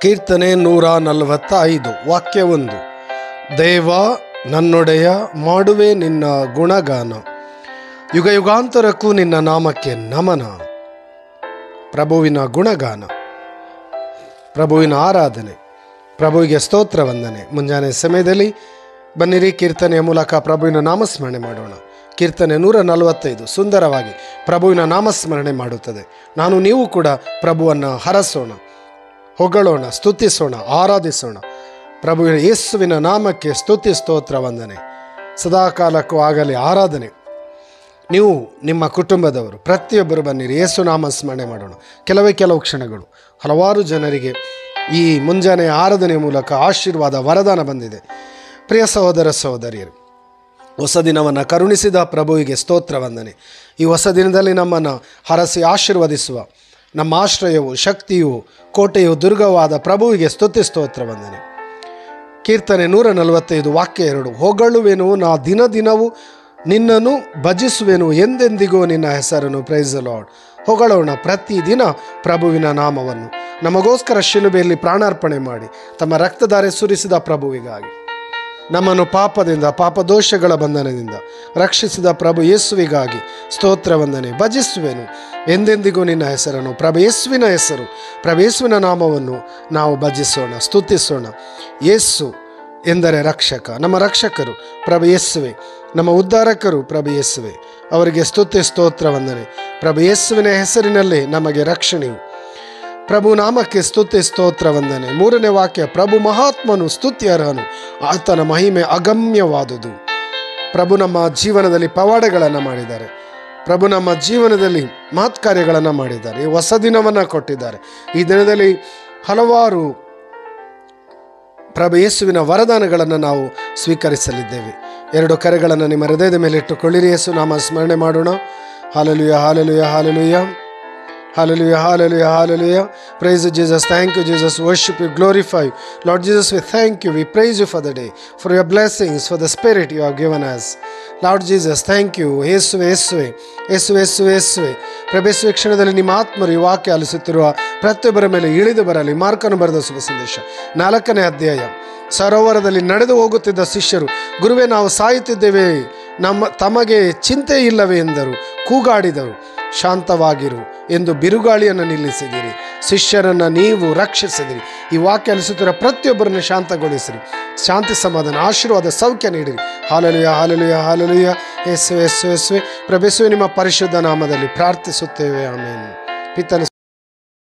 ಕೀರ್ತನೆ ನೂರ ನಲವತ್ತ ಐದು ವಾಕ್ಯ ಒಂದು. ದೇವ, ನನ್ನೊಡೆಯ, ಮಾಡುವೆ ನಿನ್ನ ಗುಣಗಾನ. ಯುಗ ಯುಗಾಂತರಕ್ಕೂ ನಿನ್ನ ನಾಮಕ್ಕೆ ನಮನ. ಪ್ರಭುವಿನ ಗುಣಗಾನ. ಪ್ರಭುವಿನ ಆರಾಧನೆ. ಪ್ರಭುವಿಗೆ ಸ್ತೋತ್ರ ವಂದನೆ. ಮುಂಜಾನೆ ಸಮಯದಲ್ಲಿ ಬನ್ನಿರಿ, ಕೀರ್ತನೆಯ ಮೂಲಕ ಪ್ರಭುವಿನ ನಾಮಸ್ಮರಣೆ ಮಾಡೋಣ. ಕೀರ್ತನೆ ನೂರ ನಲವತ್ತೈದು, ಸುಂದರವಾಗಿ ಪ್ರಭುವಿನ ನಾಮಸ್ಮರಣೆ ಮಾಡುತ್ತದೆ. ನಾನು, ನೀವು ಕೂಡ ಪ್ರಭುವನ್ನು ಹರಸೋಣ. ಹೊಗಳೋಣ, ಸ್ತುತಿಸೋಣ, ಆರಾಧಿಸೋಣ. ಪ್ರಭು ಯೇಸುವಿನ ನಾಮಕ್ಕೆ ಸ್ತುತಿ, ಸ್ತೋತ್ರ, ವಂದನೆ. ಸದಾಕಾಲಕ್ಕೂ ಆಗಲಿ ಆರಾಧನೆ. ನೀವು ನಿಮ್ಮ ಕುಟುಂಬದವರು, ಪ್ರತಿಯೊಬ್ಬರು ಬನ್ನಿರಿ, ಯೇಸು ನಾಮ ಸ್ಮರಣೆ ಮಾಡೋಣ. ಕೆಲವೇ ಕೆಲವು ಕ್ಷಣಗಳು. ಹಲವಾರು ಜನರಿಗೆ ಈ ಮುಂಜಾನೆ ಆರಾಧನೆ ಮೂಲಕ ಆಶೀರ್ವಾದ, ವರದಾನ ಬಂದಿದೆ. ಪ್ರಿಯ ಸಹೋದರ, ಸಹೋದರಿಯರು, ಹೊಸ ದಿನವನ್ನು ಕರುಣಿಸಿದ ಪ್ರಭುವಿಗೆ ಸ್ತೋತ್ರ, ವಂದನೆ. ಈ ಹೊಸ ದಿನದಲ್ಲಿ ನಮ್ಮನ್ನು ಹರಸಿ ಆಶೀರ್ವದಿಸುವ ನಮ್ಮ ಆಶ್ರಯವು, ಶಕ್ತಿಯು, ಕೋಟೆಯು ದುರ್ಗವಾದ ಪ್ರಭುವಿಗೆ ಸ್ತುತಿ ಸ್ತೋತ್ರ ವಂದನೆ. ಕೀರ್ತನೆ ನೂರ ನಲವತ್ತೈದು, ವಾಕ್ಯ ಎರಡು. ಹೊಗಳುವೆನು ನಾ ದಿನ ದಿನವೂ, ನಿನ್ನನ್ನು ಭಜಿಸುವೆನು ಎಂದೆಂದಿಗೂ ನಿನ್ನ ಹೆಸರನ್ನು. ಪ್ರೈಸ್ ಲಾರ್ಡ್ ಹೊಗಳೋಣ ಪ್ರತಿದಿನ ಪ್ರಭುವಿನ ನಾಮವನ್ನು. ನಮಗೋಸ್ಕರ ಶಿಲುಬೆಯಲ್ಲಿ ಪ್ರಾಣಾರ್ಪಣೆ ಮಾಡಿ, ತಮ್ಮ ರಕ್ತಧಾರೆ ಸುರಿಸಿದ ಪ್ರಭುವಿಗಾಗಿ. ನಮ್ಮನ್ನು ಪಾಪದಿಂದ, ಪಾಪದೋಷಗಳ ಬಂಧನದಿಂದ ರಕ್ಷಿಸಿದ ಪ್ರಭು ಯೇಸುವಿಗಾಗಿ ಸ್ತೋತ್ರ ವಂದನೆ. ಭಜಿಸುವೆನು. ಎಂದೆಂದಿಗೂ ನಿನ್ನ ಹೆಸರನ್ನು, ಪ್ರಭು ಯೇಸುವಿನ ಹೆಸರು, ಪ್ರಭು ಯೇಸುವಿನ ನಾಮವನ್ನು ನಾವು ಭಜಿಸೋಣ, ಸ್ತುತಿಸೋಣ. ಯೇಸು ಎಂದರೆ ರಕ್ಷಕ, ನಮ್ಮ ರಕ್ಷಕರು ಪ್ರಭು ಯೇಸುವೆ, ನಮ್ಮ ಉದ್ಧಾರಕರು ಪ್ರಭು ಯೇಸುವೆ. ಅವರಿಗೆ ಸ್ತುತಿ, ಸ್ತೋತ್ರ ವಂದನೆ. ಯೇಸುವಿನ ಹೆಸರಿನಲ್ಲೇ ನಮಗೆ ರಕ್ಷಣೆಯು ಪ್ರಭು ನಾಮಕ್ಕೆ ಸ್ತುತಿ ಸ್ತೋತ್ರ ವಂದನೆ. ಮೂರನೇ ವಾಕ್ಯ, ಪ್ರಭು ಮಹಾತ್ಮನು ಸ್ತುತ್ಯರ್ಹನು, ಆತನ ಮಹಿಮೆ ಅಗಮ್ಯವಾದುದು. ಪ್ರಭು ನಮ್ಮ ಜೀವನದಲ್ಲಿ ಪವಾಡಗಳನ್ನು ಮಾಡಿದ್ದಾರೆ. ಪ್ರಭು ನಮ್ಮ ಜೀವನದಲ್ಲಿ ಮಹತ್ ಕಾರ್ಯಗಳನ್ನು ಮಾಡಿದ್ದಾರೆ ಹೊಸ ದಿನವನ್ನು ಕೊಟ್ಟಿದ್ದಾರೆ. ಈ ದಿನದಲ್ಲಿ ಹಲವಾರು ಪ್ರಭು ಯೇಸುವಿನ ವರದಾನಗಳನ್ನು ನಾವು ಸ್ವೀಕರಿಸಲಿದ್ದೇವೆ. ಎರಡು ಕರೆಗಳನ್ನು ನಿಮ್ಮ ಹೃದಯದ ಮೇಲೆ ಇಟ್ಟುಕೊಳ್ಳಿರಿ. ಯೇಸು, ನಾಮ ಸ್ಮರಣೆ ಮಾಡೋಣ. Hallelujah hallelujah ಹಾಲಲುಯ. Hallelujah, hallelujah, hallelujah. Praise you, Jesus. Thank you, Jesus. Worship you, glorify you. Lord Jesus, we thank you. We praise you for the day, for your blessings, for the spirit you have given us. Lord Jesus, thank you. ಯೇಸುವೆ ಯೇಸುವೆ ಯೇಸುವೆ ಯೇಸುವೆ ಯೇಸುವೆ ಪ್ರಭೇಸುವೆ ಕ್ಷಣದಲ್ಲಿ ನಿಮ್ಮ ಆತ್ಮರು ಈ ವಾಕ್ಯ ಆಲಿಸುತ್ತಿರುವ ಪ್ರತಿಯೊಬ್ಬರ ಮೇಲೆ ಇಳಿದು ಬರಲಿ ಮಾರ್ಕನು ಬರೆದ ಶುಭ ಸಂದೇಶ ನಾಲ್ಕನೇ ಅಧ್ಯಾಯ ಸರೋವರದಲ್ಲಿ ನಡೆದು ಹೋಗುತ್ತಿದ್ದ ಶಿಷ್ಯರು ಗುರುವೇ ನಾವು ಸಾಯುತ್ತಿದ್ದೇವೆ ನಮ್ಮ ತಮಗೆ ಚಿಂತೆ ಇಲ್ಲವೇ ಎಂದರು ಕೂಗಾಡಿದರು ಶಾಂತವಾಗಿರು ಎಂದು ಬಿರುಗಾಳಿಯನ್ನು ನಿಲ್ಲಿಸಿದಿರಿ. ಶಿಷ್ಯರನ್ನು ನೀವು ರಕ್ಷಿಸಿದಿರಿ. ಈ ವಾಕ್ಯ ಅನಿಸುತ್ತಿರುವ ಪ್ರತಿಯೊಬ್ಬರನ್ನು ಶಾಂತಗೊಳಿಸಿರಿ. ಶಾಂತಿ ಸಮಾಧಾನ, ಆಶೀರ್ವಾದ, ಸೌಖ್ಯ ನೀಡಿರಿ. Hallelujah hallelujah hallelujah. ಎಸ್ ಎಸ್ ಎಸ್ ಪ್ರಭೆಸುವೆ ನಿಮ್ಮ ಪರಿಶುದ್ಧ ನಾಮದಲ್ಲಿ ಪ್ರಾರ್ಥಿಸುತ್ತೇವೆ. ಆಮೇಲೆ ಪಿತನ